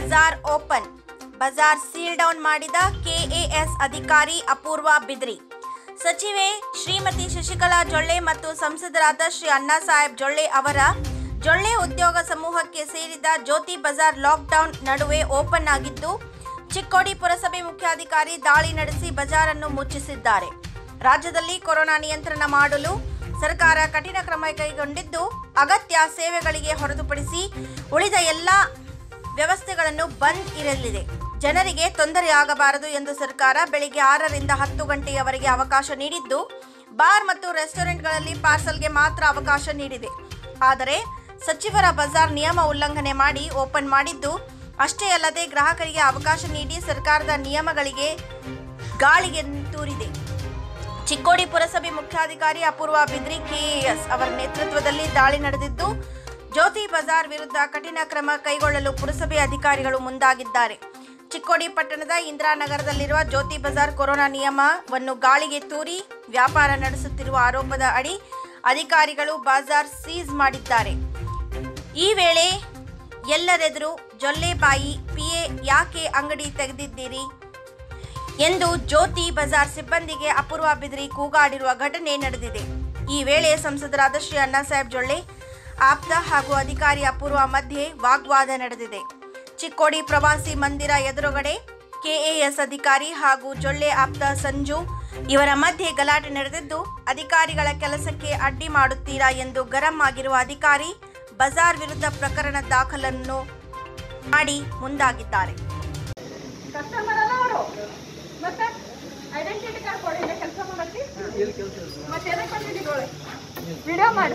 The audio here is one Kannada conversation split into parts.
ಬಜಾರ್ ಓಪನ್. ಬಜಾರ್ ಸೀಲ್ ಡೌನ್ ಮಾಡಿದ ಕೆಎಎಸ್ ಅಧಿಕಾರಿ ಅಪೂರ್ವ ಬಿದ್ರಿ. ಸಚಿವೆ ಶ್ರೀಮತಿ ಶಶಿಕಲಾ ಜೊಳ್ಳೆ ಮತ್ತು ಸಂಸದರಾದ ಶ್ರೀ ಅಣ್ಣಾ ಸಾಹೇಬ್ ಜೊಳ್ಳೆ ಅವರ ಜೊಳ್ಳೆ ಉದ್ಯೋಗ ಸಮೂಹಕ್ಕೆ ಸೇರಿದ ಜ್ಯೋತಿ ಬಜಾರ್ ಲಾಕ್ಡೌನ್ ನಡುವೆ ಓಪನ್ ಆಗಿದ್ದು, ಚಿಕ್ಕೋಡಿ ಪುರಸಭೆ ಮುಖ್ಯಾಧಿಕಾರಿ ದಾಳಿ ನಡೆಸಿ ಬಜಾರನ್ನು ಮುಚ್ಚಿಸಿದ್ದಾರೆ. ರಾಜ್ಯದಲ್ಲಿ ಕೊರೋನಾ ನಿಯಂತ್ರಣ ಮಾಡಲು ಸರ್ಕಾರ ಕಠಿಣ ಕ್ರಮ ಕೈಗೊಂಡಿದ್ದು, ಅಗತ್ಯ ಸೇವೆಗಳಿಗೆ ಹೊರತುಪಡಿಸಿ ಉಳಿದ ಎಲ್ಲ ವ್ಯವಸ್ಥೆಗಳನ್ನು ಬಂದ್ ಇರಲಿದೆ. ಜನರಿಗೆ ತೊಂದರೆಯಾಗಬಾರದು ಎಂದು ಸರ್ಕಾರ ಬೆಳಿಗ್ಗೆ ಆರರಿಂದ ಹತ್ತು ಗಂಟೆಯವರೆಗೆ ಅವಕಾಶ ನೀಡಿದ್ದು, ಬಾರ್ ಮತ್ತು ರೆಸ್ಟೋರೆಂಟ್ಗಳಲ್ಲಿ ಪಾರ್ಸಲ್ಗೆ ಮಾತ್ರ ಅವಕಾಶ ನೀಡಿದೆ. ಆದರೆ, ಸಚಿವರ ಬಜಾರ್ ನಿಯಮ ಉಲ್ಲಂಘನೆ ಮಾಡಿ ಓಪನ್ ಮಾಡಿದ್ದು, ಅಷ್ಟೇ ಅಲ್ಲದೆ ಗ್ರಾಹಕರಿಗೆ ಅವಕಾಶ ನೀಡಿ ಸರ್ಕಾರದ ನಿಯಮಗಳಿಗೆ ಗಾಳಿಗೆ ತೂರಿದೆ. ಚಿಕ್ಕೋಡಿ ಪುರಸಭೆ ಮುಖ್ಯಾಧಿಕಾರಿ ಅಪೂರ್ವ ಬಿದ್ರಿ ಕೆಎಎಸ್ ಅವರ ನೇತೃತ್ವದಲ್ಲಿ ದಾಳಿ ನಡೆದಿದ್ದು ಜ್ಯೋತಿ ಬಜಾರ್ ವಿರುದ್ಧ ಕಠಿಣ ಕ್ರಮ ಕೈಗೊಳ್ಳಲು ಪುರಸಭೆ ಅಧಿಕಾರಿಗಳು ಮುಂದಾಗಿದ್ದಾರೆ. ಚಿಕ್ಕೋಡಿ ಪಟ್ಟಣದ ಇಂದಿರಾನಗರದಲ್ಲಿರುವ ಜ್ಯೋತಿ ಬಜಾರ್ ಕೊರೋನಾ ನಿಯಮವನ್ನು ಗಾಳಿಗೆ ತೂರಿ ವ್ಯಾಪಾರ ನಡೆಸುತ್ತಿರುವ ಆರೋಪದ ಅಡಿ ಅಧಿಕಾರಿಗಳು ಬಜಾರ್ ಸೀಸ್ ಮಾಡಿದ್ದಾರೆ. ಈ ವೇಳೆ ಎಲ್ಲರೆದುರು ಜೊಲ್ಲೆಬಾಯಿ ಪಿಎ, ಯಾಕೆ ಅಂಗಡಿ ತೆಗೆದಿದ್ದೀರಿ? ಎಂದು ಜ್ಯೋತಿ ಬಜಾರ್ ಸಿಬ್ಬಂದಿಗೆ ಅಪೂರ್ವ ಬಿದಿರಿ ಕೂಗಾಡಿರುವ ಘಟನೆ ನಡೆದಿದೆ. ಈ ವೇಳೆ ಸಂಸದರಾದ ಶ್ರೀ ಅಣ್ಣಾಸಾಹೇಬ್ ಜೊಳ್ಳೆ ಆಪ್ತ ಹಾಗೂ ಅಧಿಕಾರಿ ಅಪೂರ್ವ ಮಧ್ಯೆ ವಾಗ್ವಾದ ನಡೆದಿದೆ. ಚಿಕ್ಕೋಡಿ ಪ್ರವಾಸಿ ಮಂದಿರ ಎದುರುಗಡೆ ಕೆಎಎಸ್ ಅಧಿಕಾರಿ ಹಾಗೂ ಜೊಳ್ಳೆ ಆಪ್ತ ಸಂಜು ಇವರ ಮಧ್ಯೆ ಗಲಾಟೆ ನಡೆದಿದ್ದು ಅಧಿಕಾರಿಗಳ ಕೆಲಸಕ್ಕೆ ಅಡ್ಡಿ ಮಾಡುತ್ತೀರಾ ಎಂದು ಗರಂ ಆಗಿರುವ ಅಧಿಕಾರಿ ಬಜಾರ್ ವಿರುದ್ಧ ಪ್ರಕರಣ ದಾಖಲನ್ನು ಮಾಡಿ ಮುಂದಾಗಿದ್ದಾರೆ. ಮತ್ತೆ ಐಡೆಂಟಿಟಿ ಕಾರ್ಡ್ ಕೊಡಿ ಇಲ್ಲ ಕೆಲಸ ಮಾಡಿ ಮತ್ತೆ ಎದಕ್ಕೆ ವಿಡಿಯೋ ಒಳಗೆ ವಿಡಿಯೋ ಮಾಡಿ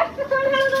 ಎಷ್ಟು ಸುಳ್ಳು ಹೇಳೋದು